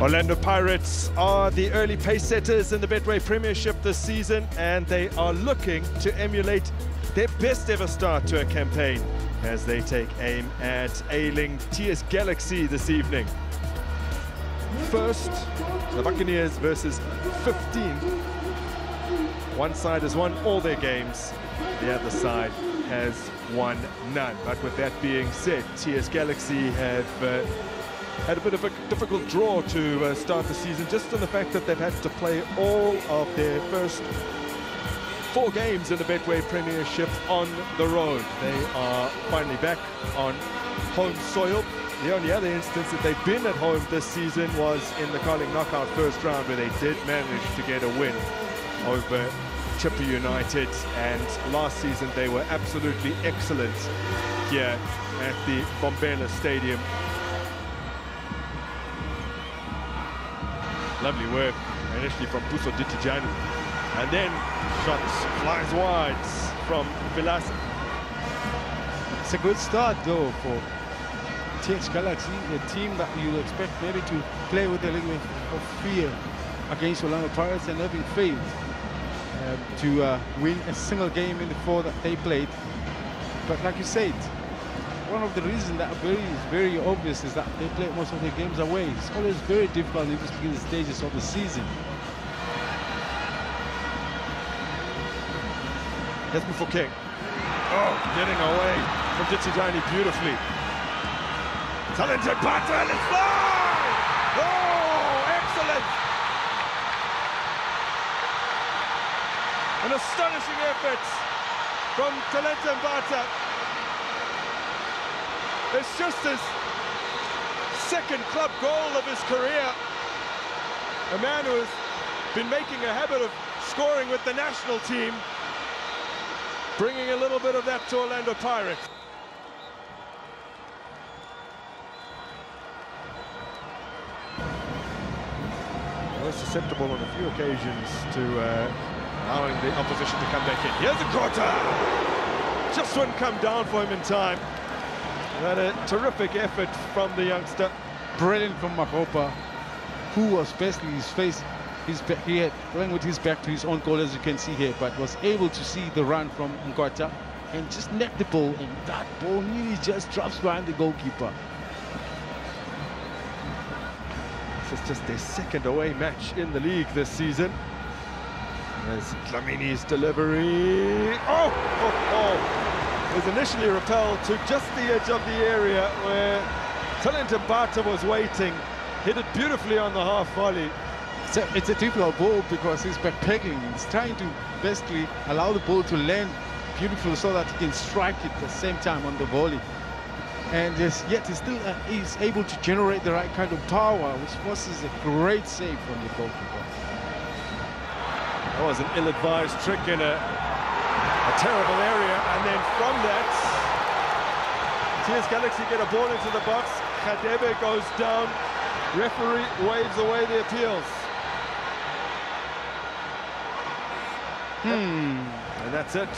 Orlando Pirates are the early pace setters in the Betway Premiership this season, and they are looking to emulate their best ever start to a campaign as they take aim at ailing TS Galaxy this evening. First, the Buccaneers versus 15. One side has won all their games, the other side has won none. But with that being said, TS Galaxy have uh, had a bit of a difficult draw to uh, start the season, just on the fact that they've had to play all of their first four games in the Betway Premiership on the road. They are finally back on home soil. The only other instance that they've been at home this season was in the Carling Knockout first round, where they did manage to get a win over Chippa United. And last season they were absolutely excellent here at the Mbombela Stadium Lovely work initially from Puso Dithejane. And then shots flies wide from Vilasa. It's a good start though for TS Galaxy, a team that you expect maybe to play with a little bit of fear against Orlando Pirates and having failed uh, to uh, win a single game in the four that they played. But like you said, one of the reasons that very is very obvious is that they play most of their games away. It's always very difficult in these beginning stages of the season. Here's King. Oh, getting away from Dithejane beautifully. Talented pattern, it's fly! Oh, excellent! An astonishing effort from Thalente Mbatha. It's just his second club goal of his career. A man who has been making a habit of scoring with the national team, bringing a little bit of that to Orlando Pirates. Well, susceptible on a few occasions to uh, allowing the opposition to come back in. Here's a quarter! Just wouldn't come down for him in time. What a terrific effort from the youngster. Brilliant from Makopa, who was basically his face, his back, he had playing with his back to his own goal, as you can see here, but was able to see the run from Nkota and just net the ball, and that ball nearly just drops behind the goalkeeper. This is just their second away match in the league this season. There's Dlamini's delivery. Oh, oh, oh was initially repelled to just the edge of the area where Thalente Mbatha was waiting. Hit it beautifully on the half volley. It's a, it's a difficult ball because he's backpedaling. He's trying to basically allow the ball to land beautifully so that he can strike it at the same time on the volley. And yes, yet he still uh, is able to generate the right kind of power, which forces a great save from the goalkeeper. That was an ill-advised trick in a a terrible area, and then from that, TS Galaxy get a ball into the box, Khadebe goes down, referee waves away the appeals. Hmm. And that's it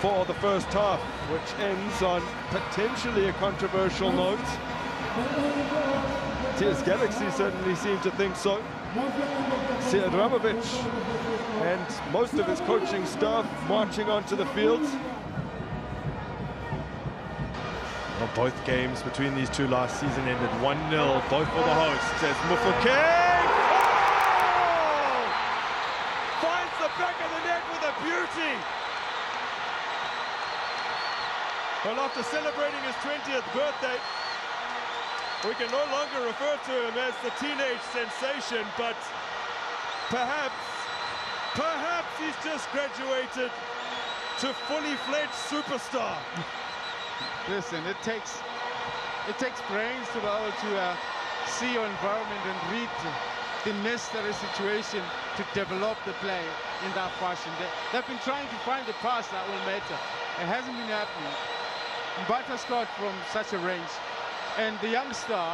for the first half, which ends on potentially a controversial note. TS Galaxy certainly seem to think so. Sead and most of his coaching staff marching onto the field. Well, both games between these two last season ended 1-0, both for the hosts as Mofokeng oh! finds the back of the net with a beauty. Well, after celebrating his 20th birthday, we can no longer refer to him as the teenage sensation, but perhaps, perhaps he's just graduated to fully fledged superstar. Listen, it takes it takes brains to be able to uh, see your environment and read the necessary situation to develop the play in that fashion. They, they've been trying to find the pass that will matter. It hasn't been happening. Mbatha scored from such a range. And the youngster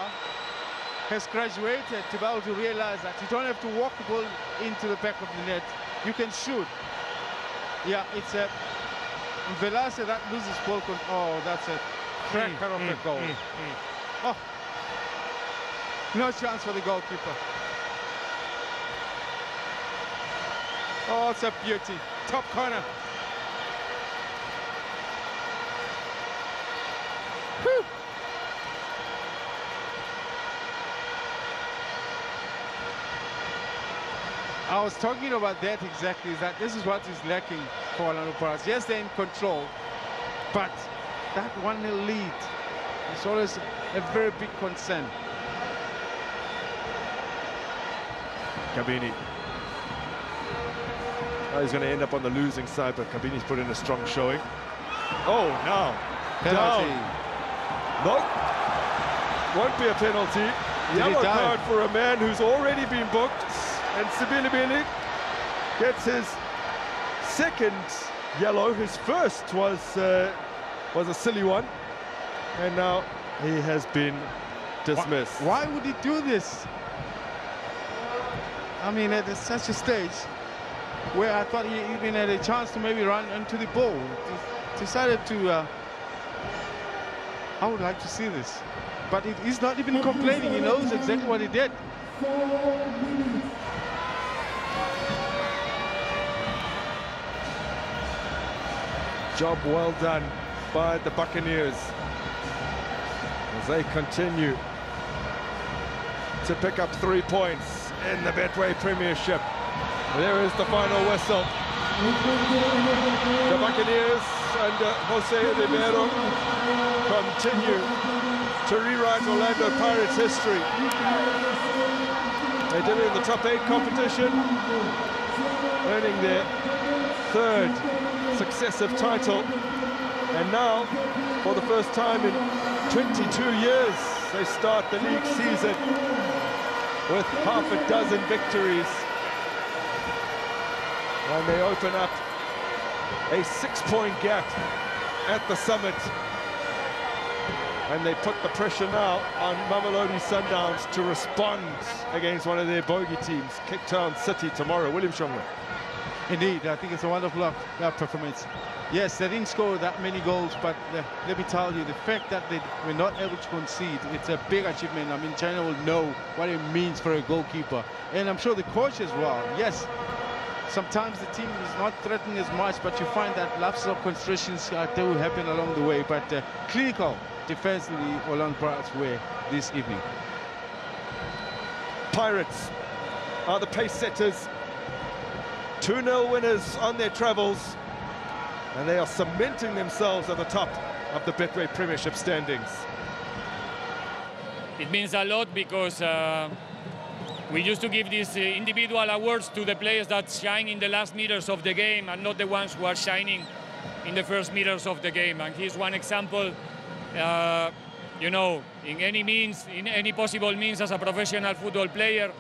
has graduated to be able to realize that you don't have to walk the ball into the back of the net. You can shoot. Yeah, it's a Velase that loses ball control. Oh, that's a cracker mm, of a goal. Mm, mm, mm, mm, oh, no chance for the goalkeeper. Oh, it's a beauty. Top corner. Whew. I was talking about that exactly, is that this is what is lacking for Orlando Pirates. Yes, they're in control, but that 1-0 lead is always a very big concern. Kabini. Oh, he's going to end up on the losing side, but Kabini's put in a strong showing. Oh, now. Penalty. Down. No. Won't be a penalty. Did Yellow card for a man who's already been booked. And Sibilibili gets his second yellow. His first was uh, was a silly one. And now he has been dismissed. Why would he do this? I mean, at such a stage where I thought he even had a chance to maybe run into the ball, he decided to. Uh, I would like to see this, but he's not even complaining. He knows exactly what he did. Job well done by the Buccaneers as they continue to pick up three points in the Betway Premiership. There is the final whistle. The Buccaneers under Jose Riveiro continue to rewrite Orlando Pirates history. They did it in the top eight competition, earning their third successive title. And now, for the first time in 22 years, they start the league season with half a dozen victories. And they open up a six-point gap at the summit. And they put the pressure now on Mamelodi Sundowns to respond against one of their bogey teams, Cape Town City, tomorrow. William Shongwe. Indeed, I think it's a wonderful performance. Yes, they didn't score that many goals, but uh, let me tell you, the fact that they were not able to concede, it's a big achievement. I mean, China will know what it means for a goalkeeper. And I'm sure the coach as well. Yes, sometimes the team is not threatening as much, but you find that lapses of concentrations uh, do happen along the way. But uh, clinical the Orlando Pirates were this evening. Pirates are the pace setters. 2-0 winners on their travels. And they are cementing themselves at the top of the Betway Premiership standings. It means a lot because uh, we used to give these uh, individual awards to the players that shine in the last meters of the game and not the ones who are shining in the first meters of the game. And here's one example. Uh, you know, in any means, in any possible means as a professional football player,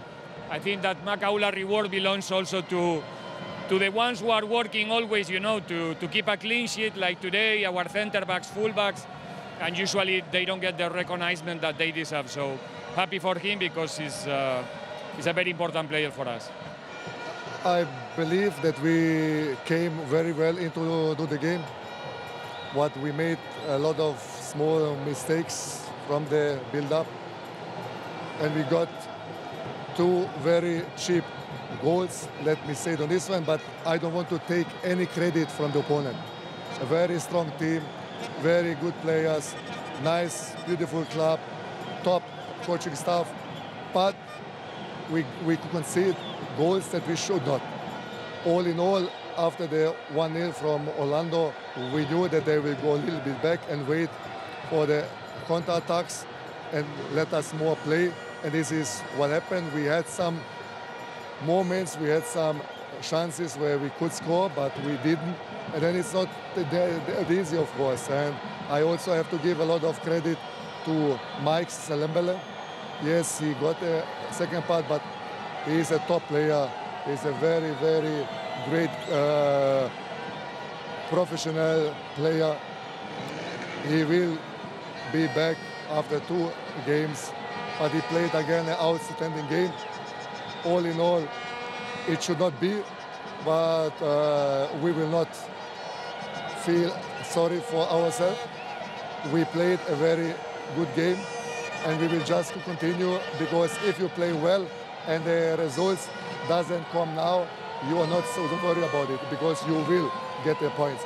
I think that Makhaula reward belongs also to to the ones who are working always, you know, to, to keep a clean sheet like today, our center backs, full backs, and usually they don't get the recognition that they deserve. So happy for him because he's, uh, he's a very important player for us. I believe that we came very well into the game. What we made a lot of small mistakes from the build-up, and we got two very cheap goals. Let me say it on this one, but I don't want to take any credit from the opponent. A very strong team, very good players, nice, beautiful club, top coaching staff, but we we concede goals that we should not. All in all, after the 1-0 from Orlando, we knew that they will go a little bit back and wait for the counter-attacks and let us more play. And this is what happened. We had some moments, we had some chances where we could score, but we didn't. And then it's not that easy, of course. And I also have to give a lot of credit to Mike Salembele. Yes, he got a second part, but he is a top player. He's a very, very great uh, professional player. He will be back after two games, but he played again an outstanding game. All in all, it should not be, but uh, we will not feel sorry for ourselves. We played a very good game, and we will just continue because if you play well and the results doesn't come now, you are not so worry about it because you will get the points.